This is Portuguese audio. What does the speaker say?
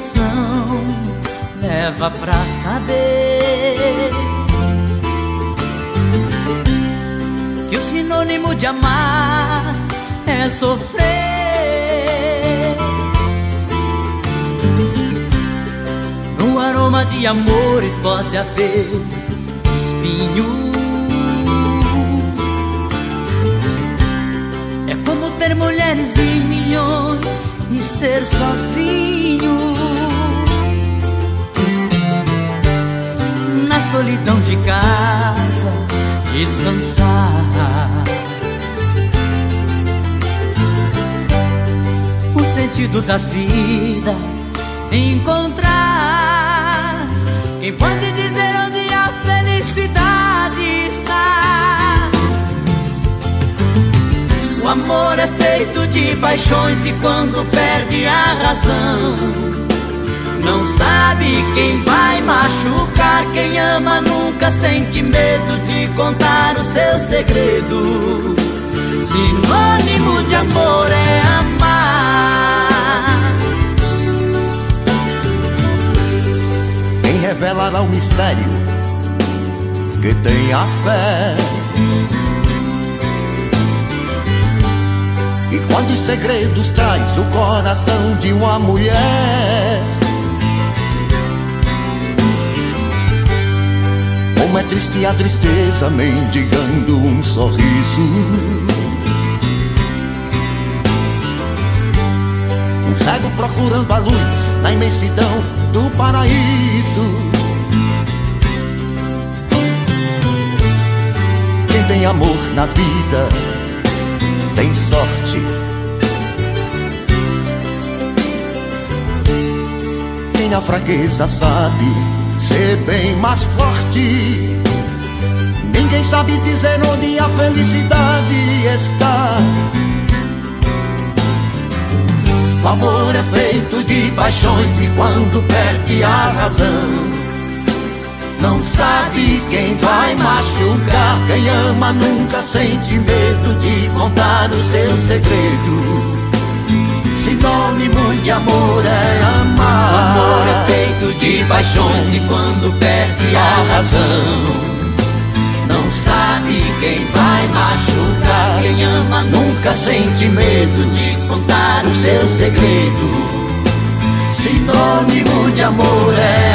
coração leva pra saber que o sinônimo de amar é sofrer. No aroma de amores pode haver espinhos. É como ter mulheres em milhões e ser sozinho. Descansar. O sentido da vida encontrar. Quem pode dizer onde a felicidade está? O amor é feito de paixões e quando perde a razão, não sabe quem vai. Quem ama nunca sente medo de contar o seu segredo. Sinônimo de amor é amar. Quem revelará o mistério que tem a fé? E quantos segredos traz o coração de uma mulher? Como é triste a tristeza mendigando um sorriso. Um cego procurando a luz na imensidão do paraíso. Quem tem amor na vida tem sorte. Quem na fraqueza sabe ser bem mais forte. Sabe dizer onde a felicidade está. O amor é feito de paixões e quando perde a razão, não sabe quem vai machucar. Quem ama nunca sente medo de contar o seu segredo. Sinônimo de amor é amar. O amor é feito de paixões e quando perde a razão, sabe quem vai machucar. Quem ama nunca sente medo de contar o seu segredo. Sinônimo de amor é